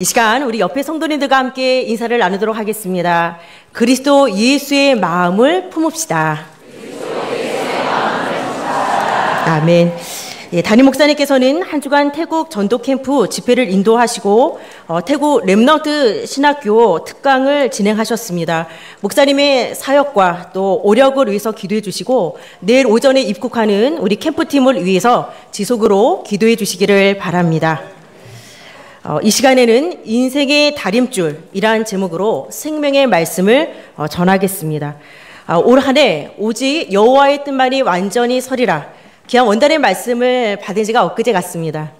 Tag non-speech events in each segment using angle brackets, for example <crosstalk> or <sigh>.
이 시간 우리 옆에 성도님들과 함께 인사를 나누도록 하겠습니다. 그리스도 예수의 마음을 품읍시다. 아멘. 예, 담임 목사님께서는 한 주간 태국 전도 캠프 집회를 인도하시고 어, 태국 렘넌트 신학교 특강을 진행하셨습니다. 목사님의 사역과 또 오력을 위해서 기도해 주시고 내일 오전에 입국하는 우리 캠프팀을 위해서 지속으로 기도해 주시기를 바랍니다. 어, 이 시간에는 인생의 다림줄이란 제목으로 생명의 말씀을 어, 전하겠습니다. 어, 올 한해 오직 여호와의 뜻만이 완전히 서리라. 귀한 원단의 말씀을 받은 지가 엊그제 같습니다.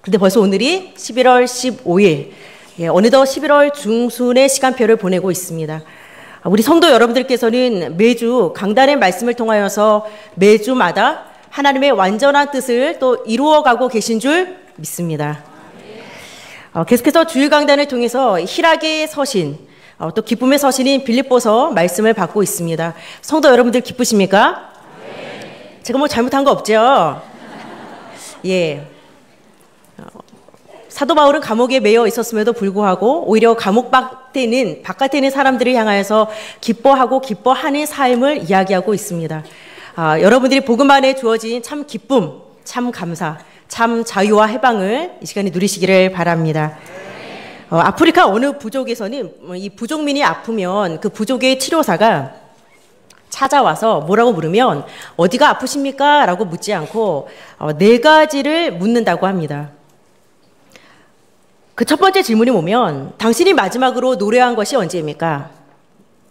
그런데 벌써 오늘이 11월 15일, 예, 어느덧 11월 중순의 시간표를 보내고 있습니다. 우리 성도 여러분들께서는 매주 강단의 말씀을 통하여서 매주마다 하나님의 완전한 뜻을 또 이루어가고 계신 줄 믿습니다. 어, 계속해서 주일 강단을 통해서 희락의 서신, 어, 또 기쁨의 서신인 빌립보서 말씀을 받고 있습니다. 성도 여러분들 기쁘십니까? 네. 제가 뭐 잘못한 거 없죠? <laughs> 예. 어, 사도 바울은 감옥에 매여 있었음에도 불구하고 오히려 감옥 밖에는 바깥에 있는 사람들을 향하여서 기뻐하고 기뻐하는 삶을 이야기하고 있습니다. 아, 여러분들이 복음 안에 주어진 참 기쁨, 참 감사, 참 자유와 해방을 이 시간에 누리시기를 바랍니다. 어, 아프리카 어느 부족에서는 뭐이 부족민이 아프면 그 부족의 치료사가 찾아와서 뭐라고 물으면 어디가 아프십니까? 라고 묻지 않고 어, 네 가지를 묻는다고 합니다. 그 첫 번째 질문이 뭐면 당신이 마지막으로 노래한 것이 언제입니까?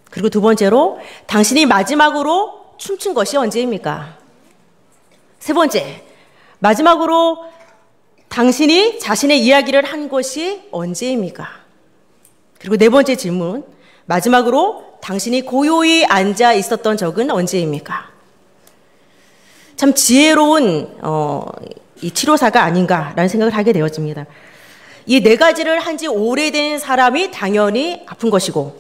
그리고 두 번째로 당신이 마지막으로 춤춘 것이 언제입니까? 세 번째, 마지막으로 당신이 자신의 이야기를 한 것이 언제입니까? 그리고 네 번째 질문. 마지막으로 당신이 고요히 앉아 있었던 적은 언제입니까? 참 지혜로운 어, 이 치료사가 아닌가라는 생각을 하게 되어집니다. 이 네 가지를 한 지 오래된 사람이 당연히 아픈 것이고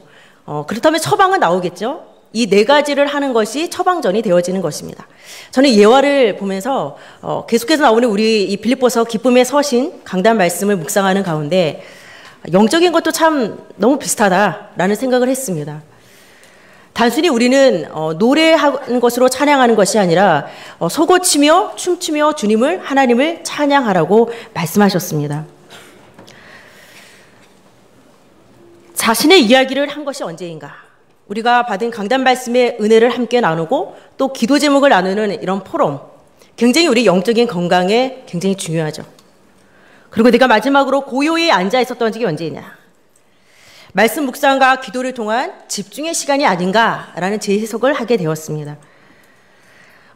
어, 그렇다면 처방은 나오겠죠. 이 네 가지를 하는 것이 처방전이 되어지는 것입니다. 저는 예화를 보면서 어, 계속해서 나오는 우리 이 빌립보서 기쁨의 서신 강단 말씀을 묵상하는 가운데 영적인 것도 참 너무 비슷하다라는 생각을 했습니다. 단순히 우리는 어, 노래하는 것으로 찬양하는 것이 아니라 어, 소고치며 춤추며 주님을 하나님을 찬양하라고 말씀하셨습니다. 자신의 이야기를 한 것이 언제인가? 우리가 받은 강단 말씀의 은혜를 함께 나누고 또 기도 제목을 나누는 이런 포럼 굉장히 우리 영적인 건강에 굉장히 중요하죠. 그리고 내가 마지막으로 고요히 앉아 있었던 적이 언제냐? 말씀 묵상과 기도를 통한 집중의 시간이 아닌가라는 재해석을 하게 되었습니다.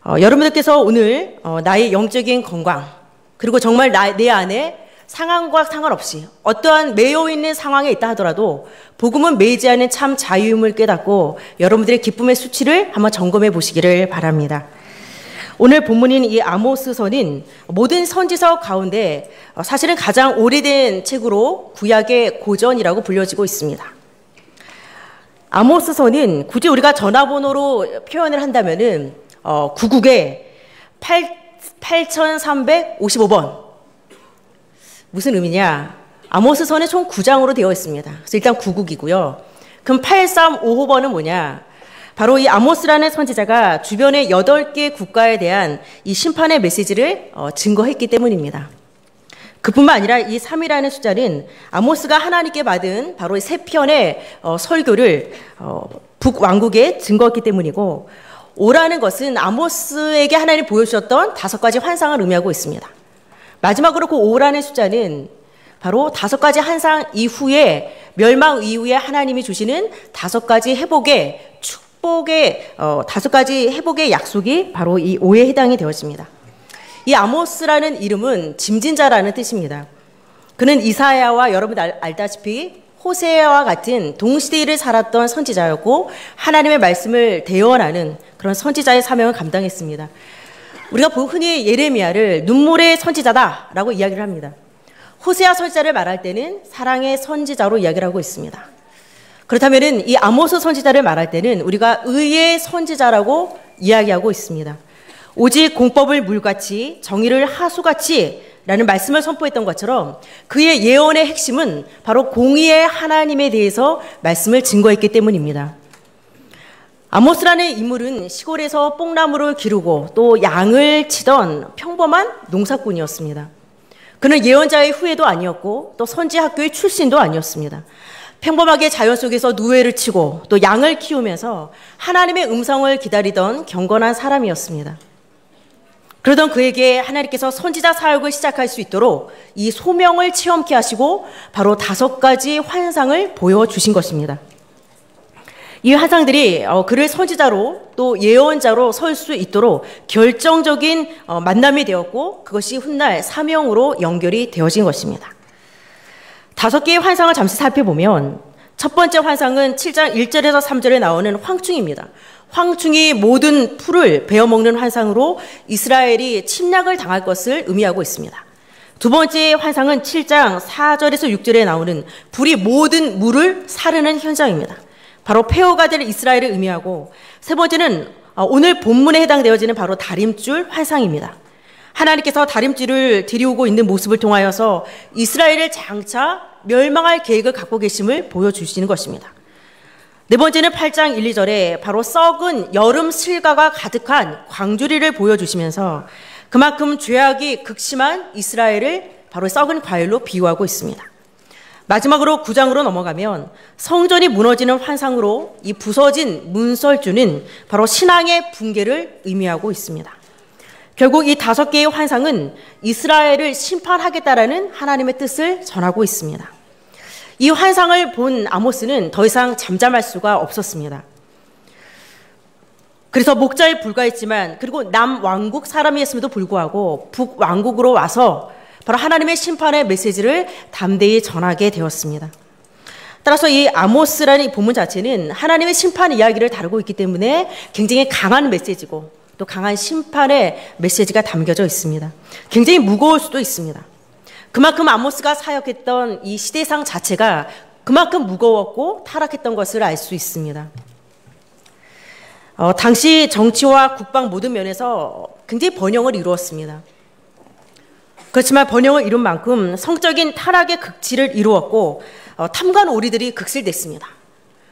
어, 여러분들께서 오늘 어, 나의 영적인 건강 그리고 정말 나, 내 안에 상황과 상관없이 어떠한 매여 있는 상황에 있다 하더라도 복음은 매이지 않은 참 자유임을 깨닫고 여러분들의 기쁨의 수치를 한번 점검해 보시기를 바랍니다. 오늘 본문인 이 아모스서는 모든 선지서 가운데 사실은 가장 오래된 책으로 구약의 고전이라고 불려지고 있습니다. 아모스서는 굳이 우리가 전화번호로 표현을 한다면은 어, 구국에 8, 8355번 무슨 의미냐? 아모스서는 총 9장으로 되어 있습니다. 그래서 일단 9국이고요. 그럼 8355번은 뭐냐? 바로 이 아모스라는 선지자가 주변의 8개 국가에 대한 이 심판의 메시지를 어, 증거했기 때문입니다. 그뿐만 아니라 이 3이라는 숫자는 아모스가 하나님께 받은 바로 세 편의 어, 설교를 어, 북왕국에 증거했기 때문이고 5라는 것은 아모스에게 하나님 보여주셨던 다섯 가지 환상을 의미하고 있습니다. 마지막으로 그 5라는 숫자는 바로 다섯 가지 한상 이후에 멸망 이후에 하나님이 주시는 다섯 가지 회복의 축복의 어, 다섯 가지 회복의 약속이 바로 이 5에 해당이 되었습니다. 이 아모스라는 이름은 짐진자라는 뜻입니다. 그는 이사야와 여러분 알, 알다시피 호세와 같은 동시대를 살았던 선지자였고 하나님의 말씀을 대언하는 그런 선지자의 사명을 감당했습니다. 우리가 흔히 예레미야를 눈물의 선지자다라고 이야기를 합니다. 호세아 선지자를 말할 때는 사랑의 선지자로 이야기를 하고 있습니다. 그렇다면 이 아모스 선지자를 말할 때는 우리가 의의 선지자라고 이야기하고 있습니다. 오직 공법을 물같이 정의를 하수같이 라는 말씀을 선포했던 것처럼 그의 예언의 핵심은 바로 공의의 하나님에 대해서 말씀을 증거했기 때문입니다. 아모스라는 인물은 시골에서 뽕나무를 기르고 또 양을 치던 평범한 농사꾼이었습니다. 그는 예언자의 후예도 아니었고 또 선지 학교의 출신도 아니었습니다. 평범하게 자연 속에서 누에를 치고 또 양을 키우면서 하나님의 음성을 기다리던 경건한 사람이었습니다. 그러던 그에게 하나님께서 선지자 사역을 시작할 수 있도록 이 소명을 체험케 하시고 바로 다섯 가지 환상을 보여주신 것입니다. 이 환상들이 어, 그를 선지자로 또 예언자로 설 수 있도록 결정적인 어, 만남이 되었고 그것이 훗날 사명으로 연결이 되어진 것입니다. 다섯 개의 환상을 잠시 살펴보면 첫 번째 환상은 7장 1절에서 3절에 나오는 황충입니다. 황충이 모든 풀을 베어먹는 환상으로 이스라엘이 침략을 당할 것을 의미하고 있습니다. 두 번째 환상은 7장 4절에서 6절에 나오는 불이 모든 물을 사르는 현장입니다. 바로 폐허가 될 이스라엘을 의미하고 세 번째는 어, 오늘 본문에 해당되어지는 바로 다림줄 환상입니다. 하나님께서 다림줄을 들이오고 있는 모습을 통하여서 이스라엘을 장차 멸망할 계획을 갖고 계심을 보여주시는 것입니다. 네 번째는 8장 1, 2절에 바로 썩은 여름 실과가 가득한 광주리를 보여주시면서 그만큼 죄악이 극심한 이스라엘을 바로 썩은 과일로 비유하고 있습니다. 마지막으로 9장으로 넘어가면 성전이 무너지는 환상으로 이 부서진 문설주는 바로 신앙의 붕괴를 의미하고 있습니다. 결국 이 다섯 개의 환상은 이스라엘을 심판하겠다라는 하나님의 뜻을 전하고 있습니다. 이 환상을 본 아모스는 더 이상 잠잠할 수가 없었습니다. 그래서 목자에 불과했지만 그리고 남 왕국 사람이었음에도 불구하고 북 왕국으로 와서 바로 하나님의 심판의 메시지를 담대히 전하게 되었습니다. 따라서 이 아모스라는 이 본문 자체는 하나님의 심판 이야기를 다루고 있기 때문에 굉장히 강한 메시지고 또 강한 심판의 메시지가 담겨져 있습니다. 굉장히 무거울 수도 있습니다. 그만큼 아모스가 사역했던 이 시대상 자체가 그만큼 무거웠고 타락했던 것을 알 수 있습니다. 어, 당시 정치와 국방 모든 면에서 굉장히 번영을 이루었습니다. 그렇지만 번영을 이룬 만큼 성적인 타락의 극치를 이루었고 어, 탐관 오리들이 극실됐습니다.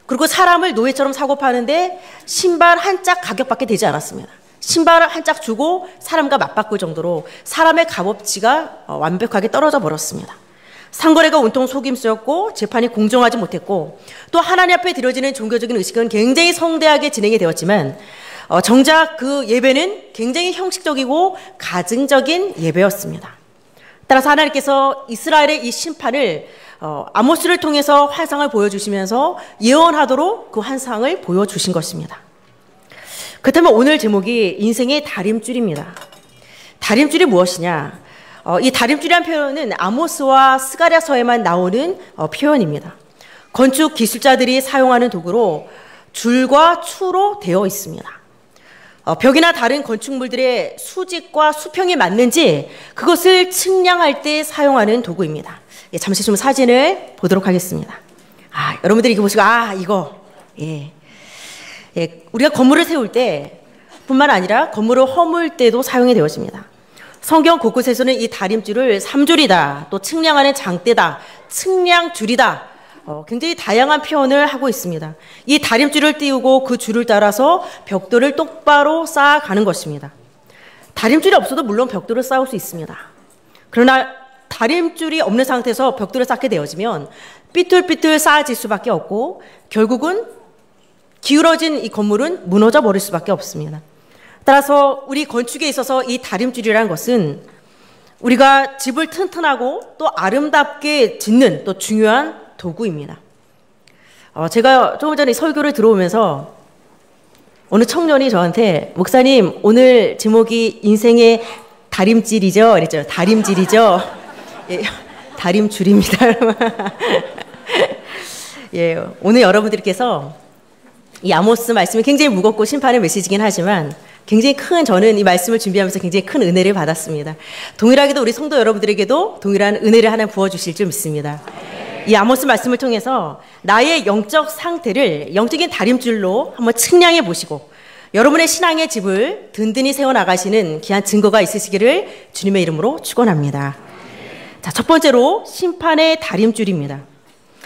그리고 사람을 노예처럼 사고 파는데 신발 한 짝 가격밖에 되지 않았습니다. 신발을 한 짝 주고 사람과 맞바꿀 정도로 사람의 값어치가 어, 완벽하게 떨어져 버렸습니다. 상거래가 온통 속임수였고 재판이 공정하지 못했고 또 하나님 앞에 드려지는 종교적인 의식은 굉장히 성대하게 진행이 되었지만 어, 정작 그 예배는 굉장히 형식적이고 가증적인 예배였습니다. 따라서 하나님께서 이스라엘의 이 심판을 어, 아모스를 통해서 환상을 보여주시면서 예언하도록 그 환상을 보여주신 것입니다. 그렇다면 오늘 제목이 인생의 다림줄입니다. 다림줄이 무엇이냐? 어, 이 다림줄이란 표현은 아모스와 스가랴서에만 나오는 어, 표현입니다. 건축 기술자들이 사용하는 도구로 줄과 추로 되어 있습니다. 어, 벽이나 다른 건축물들의 수직과 수평이 맞는지 그것을 측량할 때 사용하는 도구입니다. 예, 잠시 좀 사진을 보도록 하겠습니다. 아, 여러분들이 이거 보시고 아 이거 예. 예, 우리가 건물을 세울 때 뿐만 아니라 건물을 허물 때도 사용이 되어집니다. 성경 곳곳에서는 이 다림줄을 삼줄이다, 또 측량하는 장대다, 측량줄이다, 어, 굉장히 다양한 표현을 하고 있습니다. 이 다림줄을 띄우고 그 줄을 따라서 벽돌을 똑바로 쌓아가는 것입니다. 다림줄이 없어도 물론 벽돌을 쌓을 수 있습니다. 그러나 다림줄이 없는 상태에서 벽돌을 쌓게 되어지면 삐뚤삐뚤 쌓아질 수밖에 없고 결국은 기울어진 이 건물은 무너져 버릴 수밖에 없습니다. 따라서 우리 건축에 있어서 이 다림줄이라는 것은 우리가 집을 튼튼하고 또 아름답게 짓는 또 중요한 도구입니다. 어, 제가 조금 전에 설교를 들어오면서 어느 청년이 저한테 목사님 오늘 제목이 인생의 다림질이죠. 그랬죠. 다림질이죠. <laughs> 예, 다림줄입니다. <laughs> 예, 오늘 여러분들께서 이 아모스 말씀이 굉장히 무겁고 심판의 메시지긴 하지만 굉장히 큰 저는 이 말씀을 준비하면서 굉장히 큰 은혜를 받았습니다. 동일하게도 우리 성도 여러분들에게도 동일한 은혜를 하나 부어 주실 줄 믿습니다. 이 아모스 말씀을 통해서 나의 영적 상태를 영적인 다림줄로 한번 측량해 보시고 여러분의 신앙의 집을 든든히 세워 나가시는 귀한 증거가 있으시기를 주님의 이름으로 축원합니다. 자, 첫 번째로 심판의 다림줄입니다.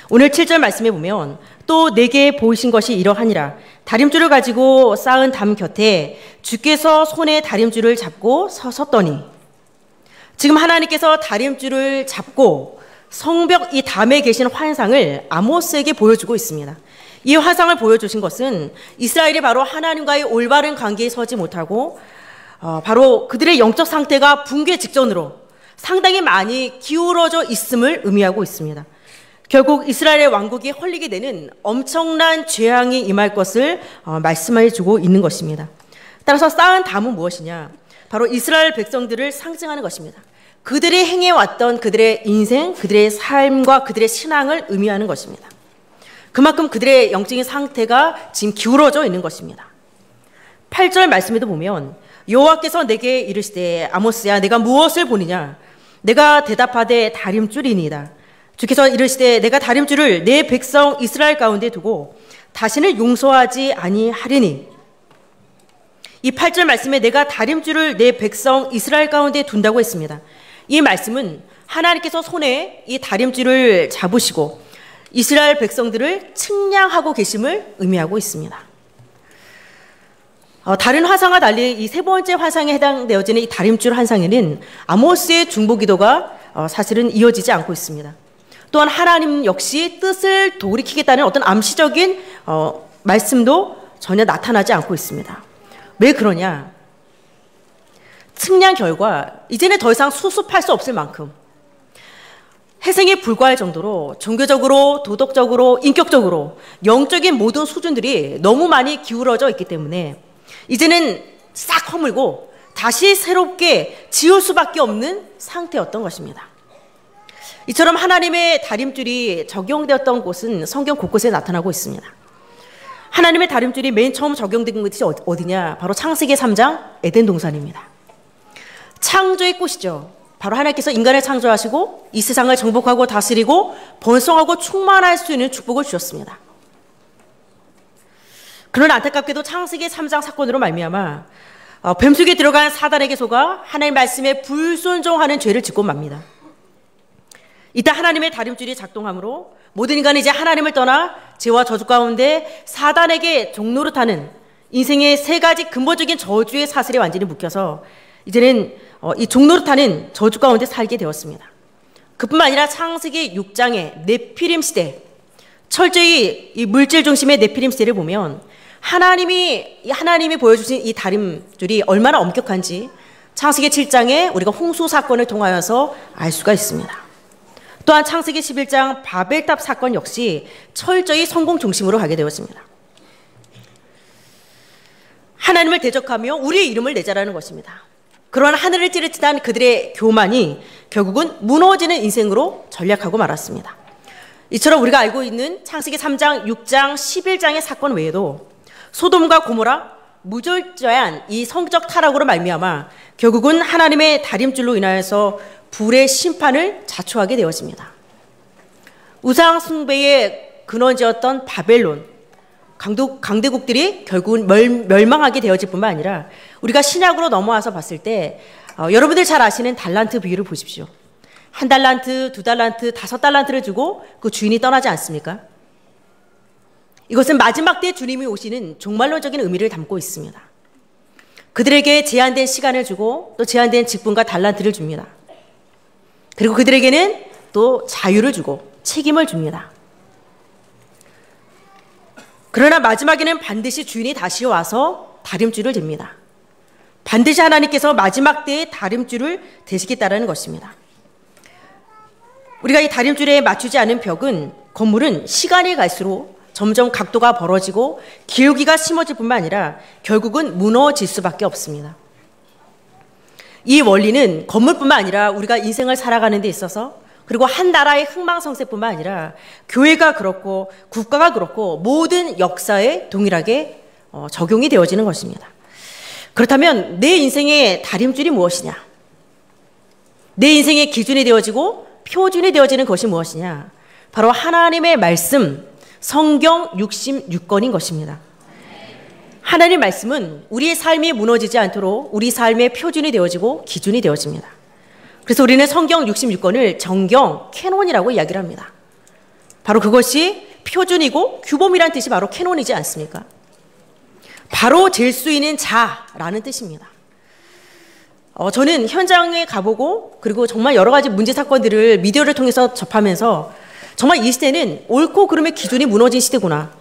오늘 7절 말씀에 보면 또 내게 보이신 것이 이러하니라. 다림줄을 가지고 쌓은 담 곁에 주께서 손에 다림줄을 잡고 서섰더니 지금 하나님께서 다림줄을 잡고 성벽 이 담에 계신 환상을 아모스에게 보여주고 있습니다. 이 환상을 보여주신 것은 이스라엘이 바로 하나님과의 올바른 관계에 서지 못하고 어, 바로 그들의 영적 상태가 붕괴 직전으로 상당히 많이 기울어져 있음을 의미하고 있습니다. 결국 이스라엘의 왕국이 헐리게 되는 엄청난 재앙이 임할 것을 어, 말씀해 주고 있는 것입니다. 따라서 쌓은 담은 무엇이냐? 바로 이스라엘 백성들을 상징하는 것입니다. 그들이 행해왔던 그들의 인생, 그들의 삶과 그들의 신앙을 의미하는 것입니다. 그만큼 그들의 영적인 상태가 지금 기울어져 있는 것입니다. 8절 말씀에도 보면 여호와께서 내게 이르시되 아모스야 내가 무엇을 보느냐 내가 대답하되 다림줄이니이다 주께서 이르시되 내가 다림줄을 내 백성 이스라엘 가운데 두고 다시는 용서하지 아니하리니 이 8절 말씀에 내가 다림줄을 내 백성 이스라엘 가운데 둔다고 했습니다. 이 말씀은 하나님께서 손에 이 다림줄을 잡으시고 이스라엘 백성들을 측량하고 계심을 의미하고 있습니다. 어, 다른 화상과 달리 이 세 번째 화상에 해당되어지는 이 다림줄 환상에는 아모스의 중보 기도가 어, 사실은 이어지지 않고 있습니다. 또한 하나님 역시 뜻을 돌이키겠다는 어떤 암시적인 어, 말씀도 전혀 나타나지 않고 있습니다. 왜 그러냐? 측량 결과 이제는 더 이상 수습할 수 없을 만큼 회생에 불과할 정도로 종교적으로, 도덕적으로, 인격적으로 영적인 모든 수준들이 너무 많이 기울어져 있기 때문에 이제는 싹 허물고 다시 새롭게 지을 수밖에 없는 상태였던 것입니다. 이처럼 하나님의 다림줄이 적용되었던 곳은 성경 곳곳에 나타나고 있습니다. 하나님의 다림줄이 맨 처음 적용된 곳이 어디냐? 바로 창세기 3장 에덴 동산입니다. 창조의 꽃이죠. 바로 하나님께서 인간을 창조하시고 이 세상을 정복하고 다스리고 번성하고 충만할 수 있는 축복을 주셨습니다. 그러나 안타깝게도 창세기 3장 사건으로 말미암아 어, 뱀속에 들어간 사단에게 속아 하나님 말씀에 불순종하는 죄를 짓고 맙니다. 이때 하나님의 다림줄이 작동하므로 모든 인간이 이제 하나님을 떠나 죄와 저주 가운데 사단에게 종노릇하는 인생의 세 가지 근본적인 저주의 사슬이 완전히 묶여서 이제는 어, 이 종노릇하는 저주 가운데 살게 되었습니다. 그뿐만 아니라 창세기 6장의 네피림 시대, 철저히 이 물질 중심의 네피림 시대를 보면 하나님이 하나님이 보여주신 이 다림줄이 얼마나 엄격한지 창세기 7장에 우리가 홍수 사건을 통하여서 알 수가 있습니다. 또한 창세기 11장 바벨탑 사건 역시 철저히 성공 중심으로 가게 되었습니다. 하나님을 대적하며 우리의 이름을 내자라는 것입니다. 그러한 하늘을 찌르치던 그들의 교만이 결국은 무너지는 인생으로 전략하고 말았습니다. 이처럼 우리가 알고 있는 창세기 3장, 6장, 11장의 사건 외에도 소돔과 고모라 무절제한 이 성적 타락으로 말미암아 결국은 하나님의 다림줄로 인하여서 불의 심판을 자초하게 되었습니다. 우상 숭배의 근원지였던 바벨론, 강도, 강대국들이 결국은 멸, 망하게 되어질 뿐만 아니라 우리가 신약으로 넘어와서 봤을 때 어, 여러분들 잘 아시는 달란트 비유를 보십시오. 한 달란트, 두 달란트, 다섯 달란트를 주고 그 주인이 떠나지 않습니까? 이것은 마지막 때 주님이 오시는 종말론적인 의미를 담고 있습니다. 그들에게 제한된 시간을 주고 또 제한된 직분과 달란트를 줍니다. 그리고 그들에게는 또 자유를 주고 책임을 줍니다. 그러나 마지막에는 반드시 주인이 다시 와서 다림줄을 댑니다. 반드시 하나님께서 마지막 때에 다림줄을 대시겠다라는 것입니다. 우리가 이 다림줄에 맞추지 않은 벽은 건물은 시간이 갈수록 점점 각도가 벌어지고 기울기가 심어질 뿐만 아니라 결국은 무너질 수밖에 없습니다. 이 원리는 건물뿐만 아니라 우리가 인생을 살아가는 데 있어서 그리고 한 나라의 흥망성쇠뿐만 아니라 교회가 그렇고 국가가 그렇고 모든 역사에 동일하게 어, 적용이 되어지는 것입니다. 그렇다면 내 인생의 다림줄이 무엇이냐? 내 인생의 기준이 되어지고 표준이 되어지는 것이 무엇이냐? 바로 하나님의 말씀, 성경 66권인 것입니다. 하나님 말씀은 우리의 삶이 무너지지 않도록 우리 삶의 표준이 되어지고 기준이 되어집니다. 그래서 우리는 성경 66권을 정경 canon이라고 이야기를 합니다. 바로 그것이 표준이고 규범이란 뜻이 바로 canon이지 않습니까? 바로 잴수 있는 자라는 뜻입니다. 어, 저는 현장에 가보고 그리고 정말 여러 가지 문제 사건들을 미디어를 통해서 접하면서 정말 이 시대는 옳고 그름의 기준이 무너진 시대구나.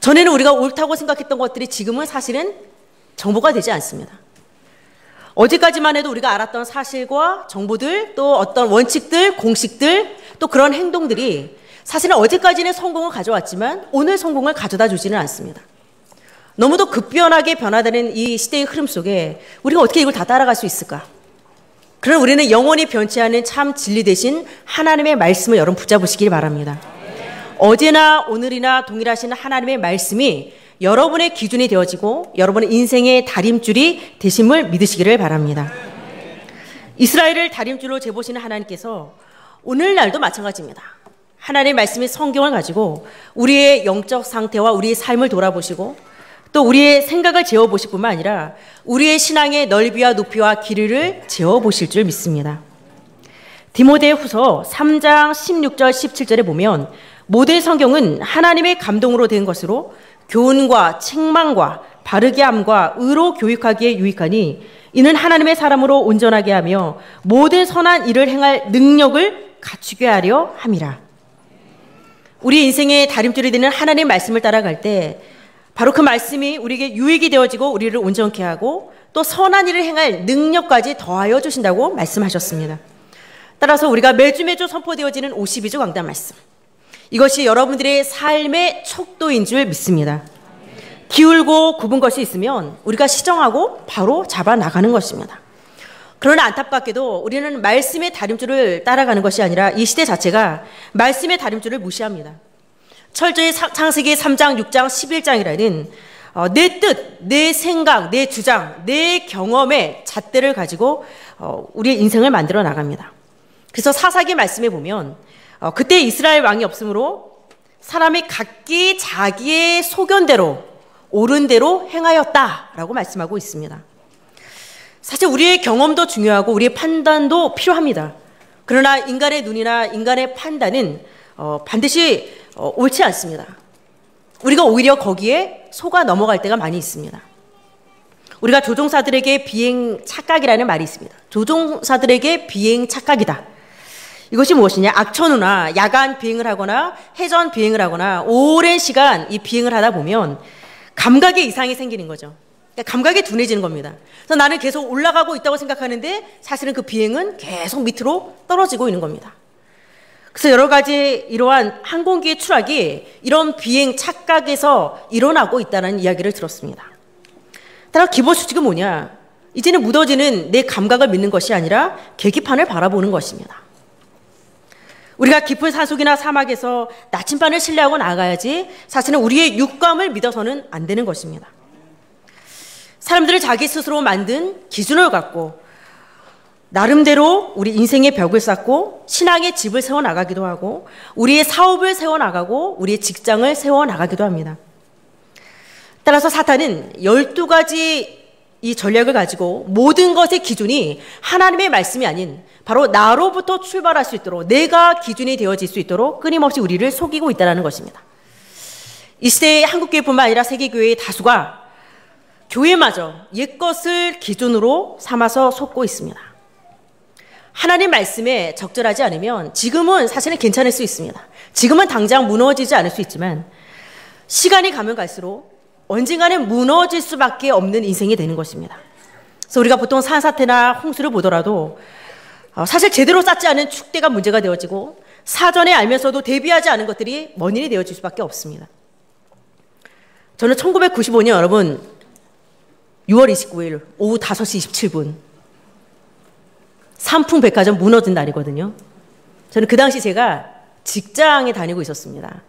전에는 우리가 옳다고 생각했던 것들이 지금은 사실은 정보가 되지 않습니다. 어제까지만 해도 우리가 알았던 사실과 정보들 또 어떤 원칙들, 공식들 또 그런 행동들이 사실은 어제까지는 성공을 가져왔지만 오늘 성공을 가져다 주지는 않습니다. 너무도 급변하게 변화되는 이 시대의 흐름 속에 우리가 어떻게 이걸 다 따라갈 수 있을까? 그러나 우리는 영원히 변치 않은 참 진리 대신 하나님의 말씀을 여러분 붙잡으시길 바랍니다. 어제나 오늘이나 동일하신 하나님의 말씀이 여러분의 기준이 되어지고 여러분의 인생의 다림줄이 되심을 믿으시기를 바랍니다. 이스라엘을 다림줄로 재보시는 하나님께서 오늘날도 마찬가지입니다. 하나님의 말씀이 성경을 가지고 우리의 영적 상태와 우리의 삶을 돌아보시고 또 우리의 생각을 재어보실 뿐만 아니라 우리의 신앙의 넓이와 높이와 길이를 재어보실 줄 믿습니다. 디모데 후서 3장 16절 17절에 보면 모든 성경은 하나님의 감동으로 된 것으로 교훈과 책망과 바르게 함과 의로 교육하기에 유익하니 이는 하나님의 사람으로 온전하게 하며 모든 선한 일을 행할 능력을 갖추게 하려 함이라. 우리 인생의 다림줄이 되는 하나님의 말씀을 따라갈 때 바로 그 말씀이 우리에게 유익이 되어지고 우리를 온전케 하고 또 선한 일을 행할 능력까지 더하여 주신다고 말씀하셨습니다. 따라서 우리가 매주 매주 선포되어지는 52주 강단 말씀. 이것이 여러분들의 삶의 척도인 줄 믿습니다. 기울고 굽은 것이 있으면 우리가 시정하고 바로 잡아 나가는 것입니다. 그러나 안타깝게도 우리는 말씀의 다림줄을 따라가는 것이 아니라 이 시대 자체가 말씀의 다림줄을 무시합니다. 철저히 창세기 3장, 6장, 11장이라는 어, 내 뜻, 내 생각, 내 주장, 내 경험의 잣대를 가지고 어, 우리의 인생을 만들어 나갑니다. 그래서 사사기 말씀에 보면 어, 그때 이스라엘 왕이 없으므로 사람이 각기 자기의 소견대로 옳은 대로 행하였다라고 말씀하고 있습니다. 사실 우리의 경험도 중요하고 우리의 판단도 필요합니다. 그러나 인간의 눈이나 인간의 판단은 어, 반드시 어, 옳지 않습니다. 우리가 오히려 거기에 속아 넘어갈 때가 많이 있습니다. 우리가 조종사들에게 비행 착각이라는 말이 있습니다. 조종사들에게 비행 착각이다. 이것이 무엇이냐? 악천후나 야간 비행을 하거나 해전 비행을 하거나 오랜 시간 이 비행을 하다 보면 감각에 이상이 생기는 거죠. 그러니까 감각이 둔해지는 겁니다. 그래서 나는 계속 올라가고 있다고 생각하는데 사실은 그 비행은 계속 밑으로 떨어지고 있는 겁니다. 그래서 여러 가지 이러한 항공기의 추락이 이런 비행 착각에서 일어나고 있다는 이야기를 들었습니다. 따라 기본 수칙은 뭐냐? 이제는 묻어지는 내 감각을 믿는 것이 아니라 계기판을 바라보는 것입니다. 우리가 깊은 산속이나 사막에서 나침반을 신뢰하고 나가야지 사실은 우리의 육감을 믿어서는 안 되는 것입니다. 사람들을 자기 스스로 만든 기준을 갖고 나름대로 우리 인생의 벽을 쌓고 신앙의 집을 세워 나가기도 하고 우리의 사업을 세워 나가고 우리의 직장을 세워 나가기도 합니다. 따라서 사탄은 12가지 이 전략을 가지고 모든 것의 기준이 하나님의 말씀이 아닌 바로 나로부터 출발할 수 있도록 내가 기준이 되어질 수 있도록 끊임없이 우리를 속이고 있다는 것입니다. 이 시대의 한국교회뿐만 아니라 세계교회의 다수가 교회마저 옛것을 기준으로 삼아서 속고 있습니다. 하나님 말씀에 적절하지 않으면 지금은 사실은 괜찮을 수 있습니다. 지금은 당장 무너지지 않을 수 있지만 시간이 가면 갈수록 언젠가는 무너질 수밖에 없는 인생이 되는 것입니다. 그래서 우리가 보통 산사태나 홍수를 보더라도 어, 사실 제대로 쌓지 않은 축대가 문제가 되어지고 사전에 알면서도 대비하지 않은 것들이 원인이 되어질 수밖에 없습니다. 저는 1995년 여러분 6월 29일 오후 5시 27분 삼풍 백화점 무너진 날이거든요. 저는 그 당시 제가 직장에 다니고 있었습니다.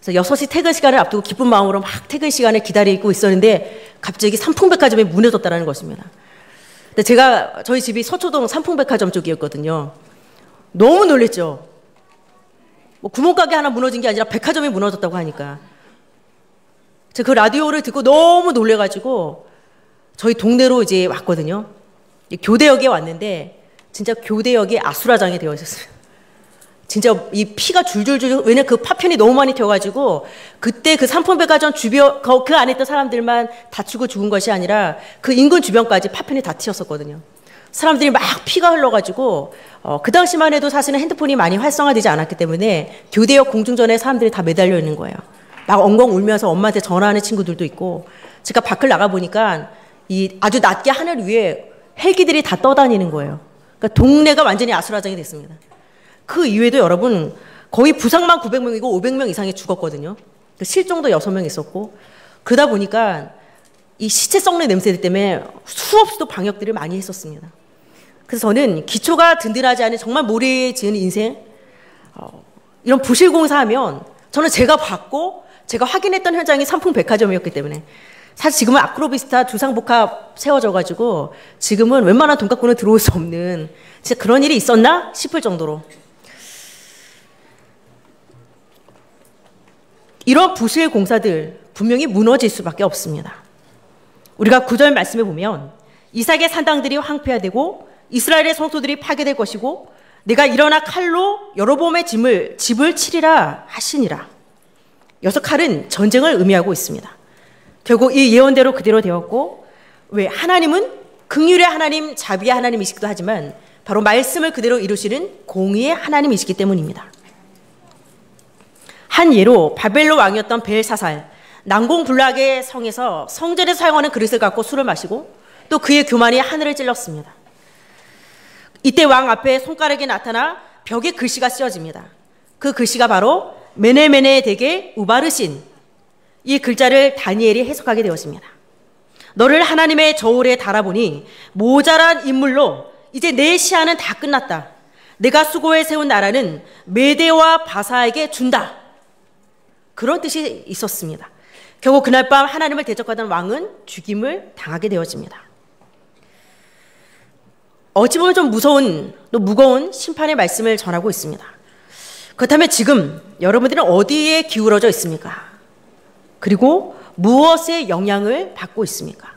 그래서 6시 퇴근 시간을 앞두고 기쁜 마음으로 막 퇴근 시간을 기다리고 있었는데 갑자기 삼풍백화점이 무너졌다는 것입니다. 근데 제가 저희 집이 서초동 삼풍백화점 쪽이었거든요. 너무 놀랬죠. 뭐 구멍가게 하나 무너진 게 아니라 백화점이 무너졌다고 하니까. 제가 그 라디오를 듣고 너무 놀래가지고 저희 동네로 이제 왔거든요. 교대역에 왔는데 진짜 교대역이 아수라장이 되어 있었어요. 진짜 이 피가 줄줄줄 왜냐 그 파편이 너무 많이 튀어가지고 그때 그 삼풍백화점 주변 그 안에 있던 사람들만 다치고 죽은 것이 아니라 그 인근 주변까지 파편이 다 튀었었거든요. 사람들이 막 피가 흘러가지고 어, 그 당시만 해도 사실은 핸드폰이 많이 활성화되지 않았기 때문에 교대역 공중전에 사람들이 다 매달려 있는 거예요. 막 엉엉 울면서 엄마한테 전화하는 친구들도 있고 제가 밖을 나가 보니까 이 아주 낮게 하늘 위에 헬기들이 다 떠다니는 거예요. 그러니까 동네가 완전히 아수라장이 됐습니다. 그 이외에도 여러분 거의 부상만 900명이고 500명 이상이 죽었거든요. 그 실종도 6명 있었고 그러다 보니까 이 시체 썩는 냄새 때문에 수없이도 방역들을 많이 했었습니다. 그래서 저는 기초가 든든하지 않은 정말 모래에 지은 인생 어, 이런 부실공사하면 저는 제가 봤고 제가 확인했던 현장이 삼풍백화점이었기 때문에 사실 지금은 아크로비스타 주상복합 세워져 가지고 지금은 웬만한 돈 갖고는 들어올 수 없는 진짜 그런 일이 있었나 싶을 정도로 이런 부실 공사들 분명히 무너질 수밖에 없습니다. 우리가 구절 말씀에 보면 이삭의 산당들이 황폐화되고 이스라엘의 성소들이 파괴될 것이고 내가 일어나 칼로 여로보의 짐을 집을 치리라 하시니라. 여섯 칼은 전쟁을 의미하고 있습니다. 결국 이 예언대로 그대로 되었고 왜 하나님은 긍휼의 하나님, 자비의 하나님이시기도 하지만 바로 말씀을 그대로 이루시는 공의의 하나님이시기 때문입니다. 한 예로 바벨로 왕이었던 벨사살 난공불락의 성에서 성전에서 사용하는 그릇을 갖고 술을 마시고 또 그의 교만이 하늘을 찔렀습니다. 이때 왕 앞에 손가락이 나타나 벽에 글씨가 쓰여집니다. 그 글씨가 바로 메네메네 덱의 우바르신 이 글자를 다니엘이 해석하게 되었습니다. 너를 하나님의 저울에 달아보니 모자란 인물로 이제 내 시한은 다 끝났다. 내가 수고해 세운 나라는 메대와 바사에게 준다. 그런 뜻이 있었습니다. 결국 그날 밤 하나님을 대적하던 왕은 죽임을 당하게 되어집니다. 어찌 보면 좀 무서운 또 무거운 심판의 말씀을 전하고 있습니다. 그렇다면 지금 여러분들은 어디에 기울어져 있습니까? 그리고 무엇의 영향을 받고 있습니까?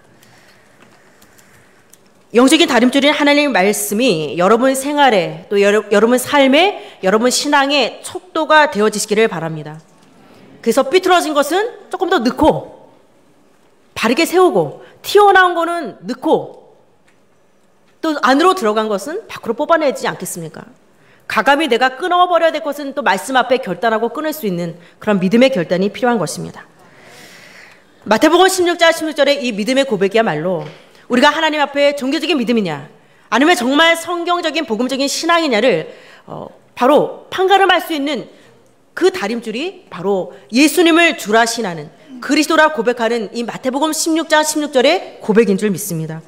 영적인 다림줄인 하나님의 말씀이 여러분 생활에 또 여러, 여러분 삶에 여러분 신앙의 척도가 되어지시기를 바랍니다. 그래서 삐뚤어진 것은 조금 더 넣고 바르게 세우고 튀어나온 거는 넣고 또 안으로 들어간 것은 밖으로 뽑아내지 않겠습니까? 가감히 내가 끊어버려야 될 것은 또 말씀 앞에 결단하고 끊을 수 있는 그런 믿음의 결단이 필요한 것입니다. 마태복음 16장 16절의 이 믿음의 고백이야말로 우리가 하나님 앞에 종교적인 믿음이냐 아니면 정말 성경적인 복음적인 신앙이냐를 어, 바로 판가름할 수 있는 그 다림줄이 바로 예수님을 주라 신하는 그리스도라 고백하는 이 마태복음 16장 16절의 고백인 줄 믿습니다.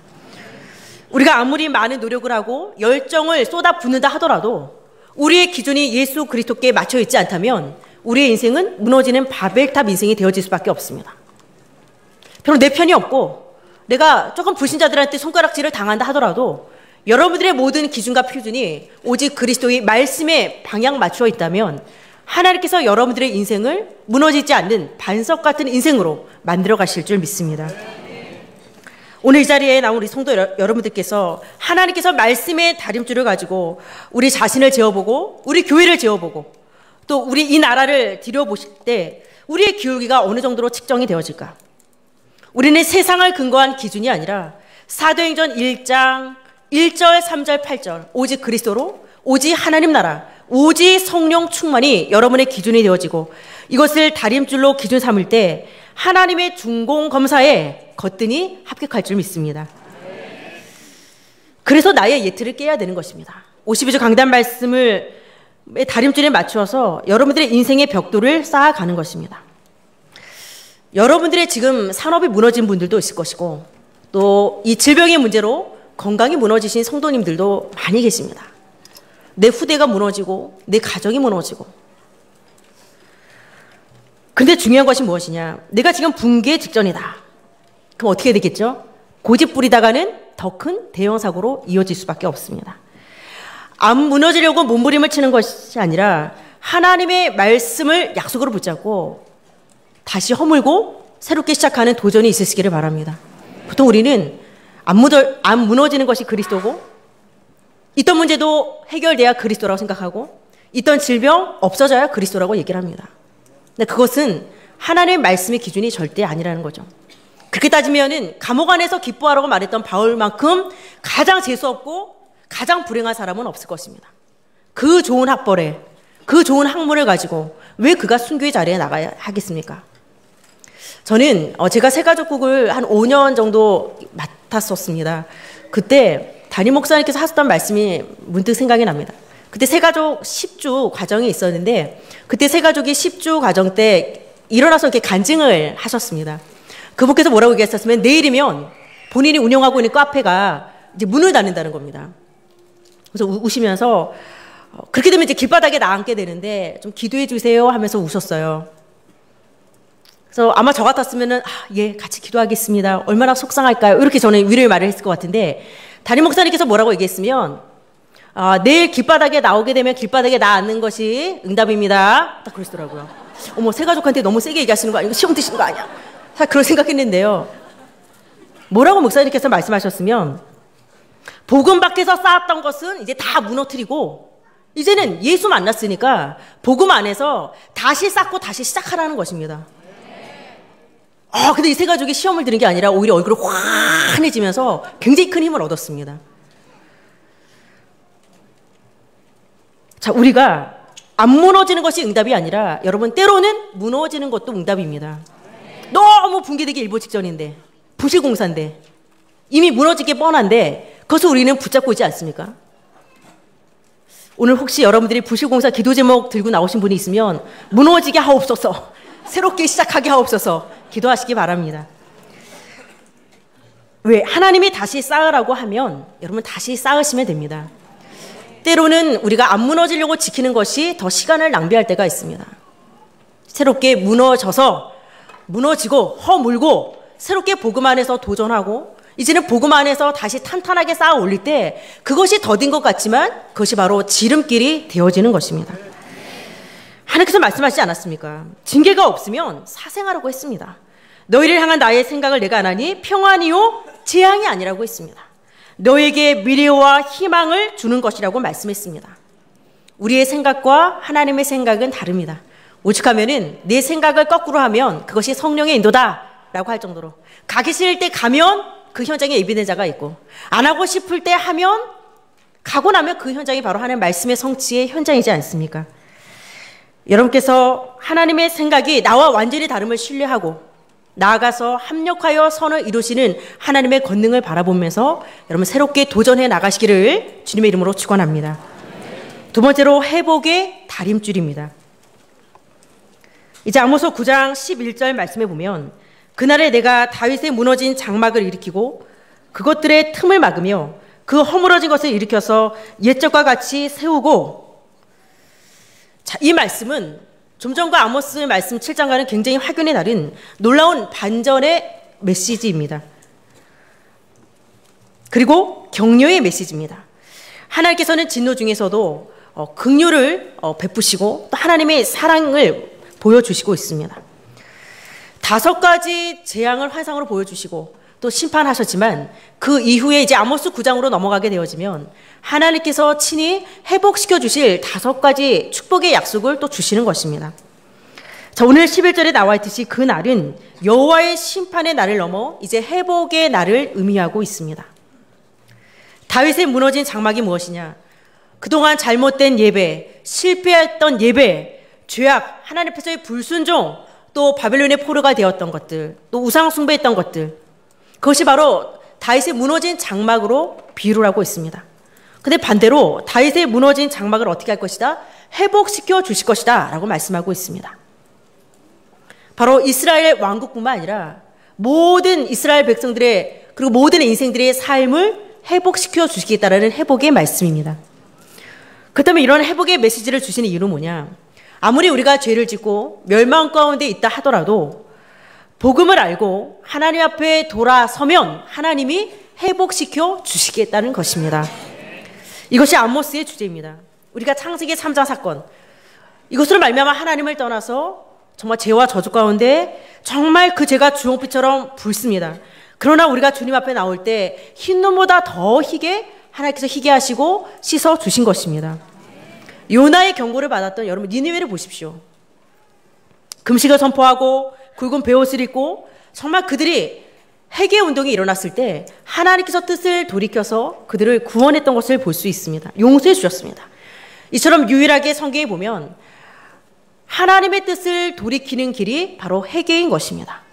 우리가 아무리 많은 노력을 하고 열정을 쏟아 붓는다 하더라도 우리의 기준이 예수 그리스도께 맞춰 있지 않다면 우리의 인생은 무너지는 바벨탑 인생이 되어질 수밖에 없습니다. 별로 내 편이 없고 내가 조금 불신자들한테 손가락질을 당한다 하더라도 여러분들의 모든 기준과 표준이 오직 그리스도의 말씀에 방향 맞추어 있다면 하나님께서 여러분들의 인생을 무너지지 않는 반석 같은 인생으로 만들어 가실 줄 믿습니다. 오늘 이 자리에 나온 우리 성도 여러분들께서 하나님께서 말씀의 다림줄을 가지고 우리 자신을 재어보고 우리 교회를 재어보고 또 우리 이 나라를 들여보실 때 우리의 기울기가 어느 정도로 측정이 되어질까? 우리는 세상을 근거한 기준이 아니라 사도행전 1장 1절, 3절, 8절 오직 그리스도로 오직 하나님 나라 오직 성령 충만이 여러분의 기준이 되어지고 이것을 다림줄로 기준 삼을 때 하나님의 중공 검사에 거뜬히 합격할 줄 믿습니다. 그래서 나의 예틀을 깨야 되는 것입니다. 52조 강단 말씀을 다림줄에 맞추어서 여러분들의 인생의 벽돌을 쌓아가는 것입니다. 여러분들의 지금 산업이 무너진 분들도 있을 것이고 또 이 질병의 문제로 건강이 무너지신 성도님들도 많이 계십니다. 내 후대가 무너지고 내 가정이 무너지고. 근데 중요한 것이 무엇이냐? 내가 지금 붕괴 직전이다. 그럼 어떻게 되겠죠? 고집 부리다가는 더 큰 대형 사고로 이어질 수밖에 없습니다. 안 무너지려고 몸부림을 치는 것이 아니라 하나님의 말씀을 약속으로 붙잡고 다시 허물고 새롭게 시작하는 도전이 있으시기를 바랍니다. 보통 우리는 안, 무너, 안 무너지는 것이 그리스도고 있던 문제도 해결돼야 그리스도라고 생각하고 있던 질병 없어져야 그리스도라고 얘기를 합니다. 근데 그것은 하나님의 말씀의 기준이 절대 아니라는 거죠. 그렇게 따지면은 감옥 안에서 기뻐하라고 말했던 바울만큼 가장 재수 없고 가장 불행한 사람은 없을 것입니다. 그 좋은 학벌에 그 좋은 학문을 가지고 왜 그가 순교의 자리에 나가야 하겠습니까? 저는 어, 제가 새가족국을 한 5년 정도 맡았었습니다. 그때 담임 목사님께서 하셨던 말씀이 문득 생각이 납니다. 그때 새가족 10주 과정이 있었는데 그때 새가족이 10주 과정 때 일어나서 이렇게 간증을 하셨습니다. 그분께서 뭐라고 얘기했었으면 내일이면 본인이 운영하고 있는 카페가 이제 문을 닫는다는 겁니다. 그래서 우, 시면서 어, 그렇게 되면 이제 길바닥에 나앉게 되는데 좀 기도해 주세요 하면서 우셨어요. 그래서 아마 저 같았으면은 아, 예 같이 기도하겠습니다. 얼마나 속상할까요? 이렇게 저는 위로의 말을 했을 것 같은데 담임 목사님께서 뭐라고 얘기했으면 아, 내일 길바닥에 나오게 되면 길바닥에 나 앉는 것이 응답입니다. 딱 그러시더라고요. 어머 새 가족한테 너무 세게 얘기하시는 거 아니고 시험 드시는 거 아니야? 그런 생각했는데요. 뭐라고 목사님께서 말씀하셨으면 복음 밖에서 쌓았던 것은 이제 다 무너뜨리고 이제는 예수 만났으니까 복음 안에서 다시 쌓고 다시 시작하라는 것입니다. 아, 근데 이 세 가족이 시험을 드는 게 아니라 오히려 얼굴이 환해지면서 굉장히 큰 힘을 얻었습니다. 자, 우리가 안 무너지는 것이 응답이 아니라 여러분 때로는 무너지는 것도 응답입니다. 너무 붕괴되기 일보 직전인데 부실공사인데 이미 무너지기 뻔한데 그것을 우리는 붙잡고 있지 않습니까? 오늘 혹시 여러분들이 부실공사 기도 제목 들고 나오신 분이 있으면 무너지게 하옵소서 새롭게 시작하게 하옵소서 기도하시기 바랍니다. 왜 하나님이 다시 쌓으라고 하면 여러분 다시 쌓으시면 됩니다. 때로는 우리가 안 무너지려고 지키는 것이 더 시간을 낭비할 때가 있습니다. 새롭게 무너져서 무너지고 허물고 새롭게 복음 안에서 도전하고 이제는 복음 안에서 다시 탄탄하게 쌓아 올릴 때 그것이 더딘 것 같지만 그것이 바로 지름길이 되어지는 것입니다. 하나님께서 말씀하시지 않았습니까? 징계가 없으면 사생하라고 했습니다. 너희를 향한 나의 생각을 내가 안 하니 평안이요 재앙이 아니라고 했습니다. 너에게 미래와 희망을 주는 것이라고 말씀했습니다. 우리의 생각과 하나님의 생각은 다릅니다. 오죽하면은 내 생각을 거꾸로 하면 그것이 성령의 인도다라고 할 정도로 가기 싫을 때 가면 그 현장에 에비덴자가 있고 안 하고 싶을 때 하면 가고 나면 그 현장이 바로 하나님 말씀의 성취의 현장이지 않습니까? 여러분께서 하나님의 생각이 나와 완전히 다름을 신뢰하고 나아가서 합력하여 선을 이루시는 하나님의 권능을 바라보면서 여러분 새롭게 도전해 나가시기를 주님의 이름으로 축원합니다. 두 번째로 회복의 다림줄입니다. 이제 아모스 9장 11절 말씀해 보면 그날에 내가 다윗의 무너진 장막을 일으키고 그것들의 틈을 막으며 그 허물어진 것을 일으켜서 옛적과 같이 세우고 자, 이 말씀은 좀 전과 아모스 말씀 7장과는 굉장히 확연히 다른 놀라운 반전의 메시지입니다. 그리고 격려의 메시지입니다. 하나님께서는 진노 중에서도 어, 긍휼을 어, 베푸시고 또 하나님의 사랑을 보여주시고 있습니다. 다섯 가지 재앙을 환상으로 보여주시고 또 심판하셨지만 그 이후에 이제 아모스 9장으로 넘어가게 되어지면 하나님께서 친히 회복시켜 주실 다섯 가지 축복의 약속을 또 주시는 것입니다. 자, 오늘 11절에 나와 있듯이 그 날은 여호와의 심판의 날을 넘어 이제 회복의 날을 의미하고 있습니다. 다윗의 무너진 장막이 무엇이냐? 그동안 잘못된 예배, 실패했던 예배, 죄악, 하나님 앞에서의 불순종, 또 바벨론의 포로가 되었던 것들, 또 우상 숭배했던 것들, 그것이 바로 다윗의 무너진 장막으로 비유를 하고 있습니다. 근데 반대로 다윗의 무너진 장막을 어떻게 할 것이다? 회복시켜 주실 것이다. 라고 말씀하고 있습니다. 바로 이스라엘 왕국뿐만 아니라 모든 이스라엘 백성들의 그리고 모든 인생들의 삶을 회복시켜 주시겠다라는 회복의 말씀입니다. 그렇다면 이런 회복의 메시지를 주시는 이유는 뭐냐? 아무리 우리가 죄를 짓고 멸망 가운데 있다 하더라도 복음을 알고 하나님 앞에 돌아서면 하나님이 회복시켜 주시겠다는 것입니다. 이것이 암모스의 주제입니다. 우리가 창세기 3장 사건 이것으로 말미암아 하나님을 떠나서 정말 죄와 저주 가운데 정말 그 죄가 주홍빛처럼 붉습니다. 그러나 우리가 주님 앞에 나올 때 흰눈보다 더 희게 하나님께서 희게 하시고 씻어 주신 것입니다. 요나의 경고를 받았던 여러분 니느웨를 보십시오. 금식을 선포하고 굵은 베옷을 입고 정말 그들이 회개 운동이 일어났을 때 하나님께서 뜻을 돌이켜서 그들을 구원했던 것을 볼 수 있습니다. 용서해 주셨습니다. 이처럼 유일하게 성경에 보면 하나님의 뜻을 돌이키는 길이 바로 회개인 것입니다.